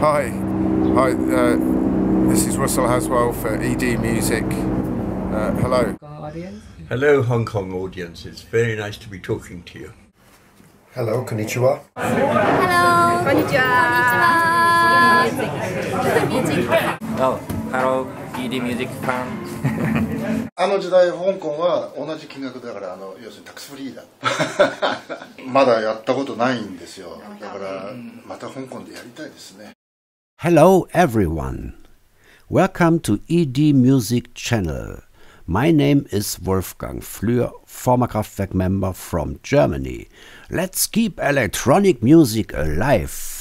Hi, hi. Uh, this is Russell Haswell for ED Music. Uh, hello. Hello, Hong Kong audience. It's very nice to be talking to you. Hello, konnichiwa. Hello. こんにちは。Oh, hello, ED Music fan. あの時代香港は同じ金額だからあの要するにタックスフリーだまだやったことないんですよだからまた香港でやりたいですね Hello everyone. Welcome to ED Music Channel. My name is Wolfgang Flür, former Kraftwerk member from Germany. Let's keep electronic music alive.